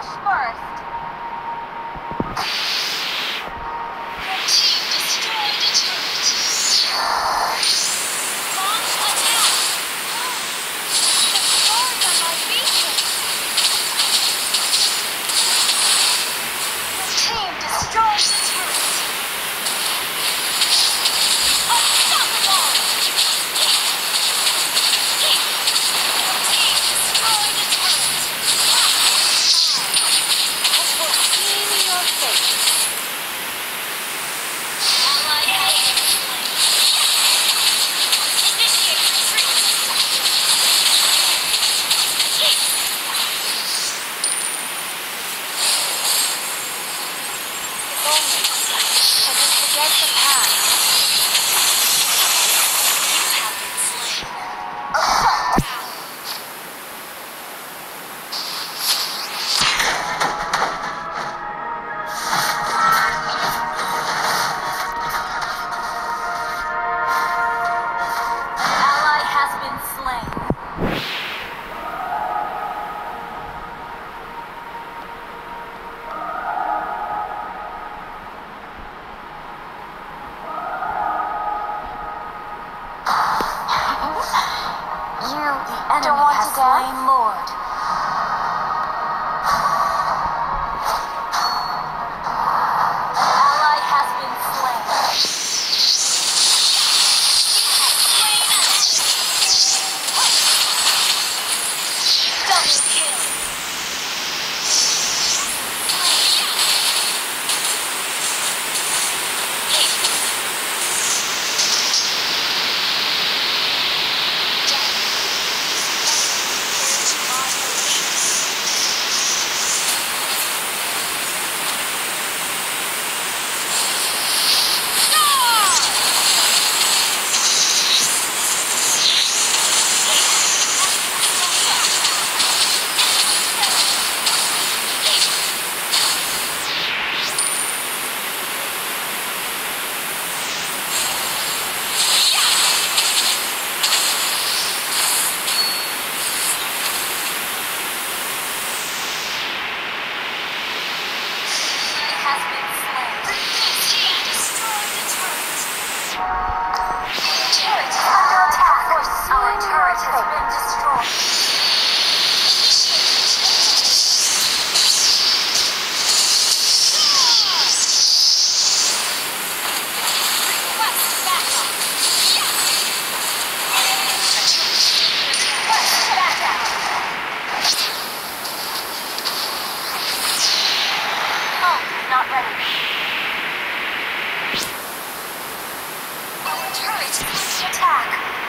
Push first! Don't turret. Has been. not ready. Turret attack.